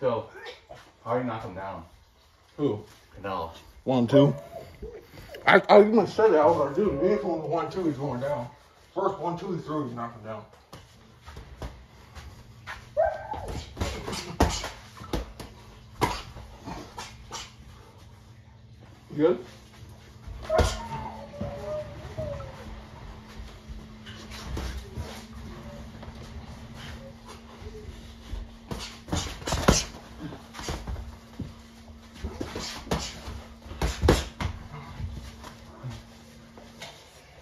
So, how do you knock him down? Who? Canelo. One, two. I, I was gonna say that. I was like, dude, if he's on the one, two, he's going down. First one, two, he threw, he's knocking down. You good?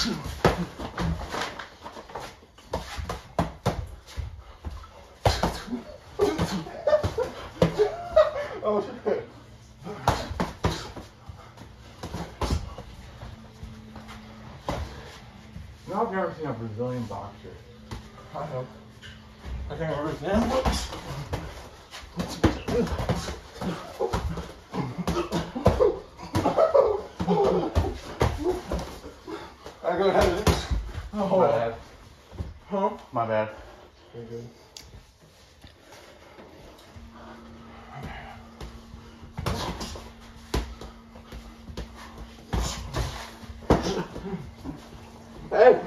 Oh shit. No, I've never seen a Brazilian boxer. I know. I can't remember his name. Go ahead. Oh, My bad. Huh? My bad. Very good. Hey.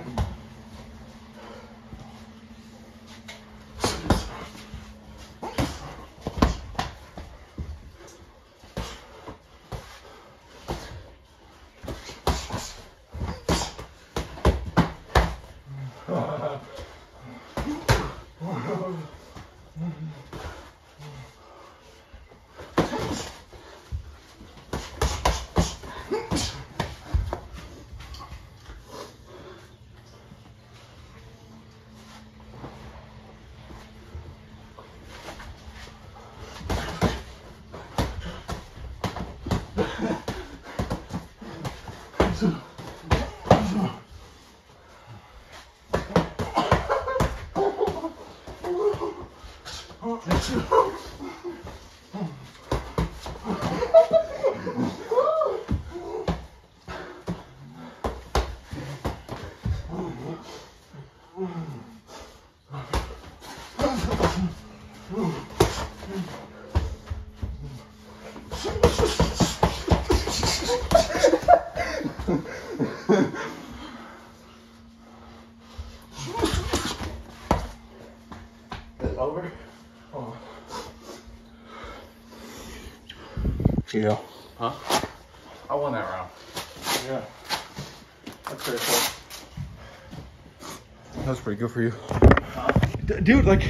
Is over? Oh. Yeah. Huh? I won that round. Yeah. That's pretty cool. That's pretty good for you. D- dude, like.